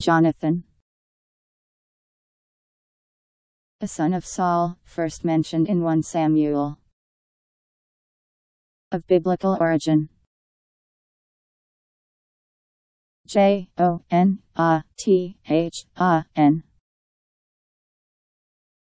Jonathan. A son of Saul, first mentioned in 1 Samuel. Of biblical origin. J O N A T H A N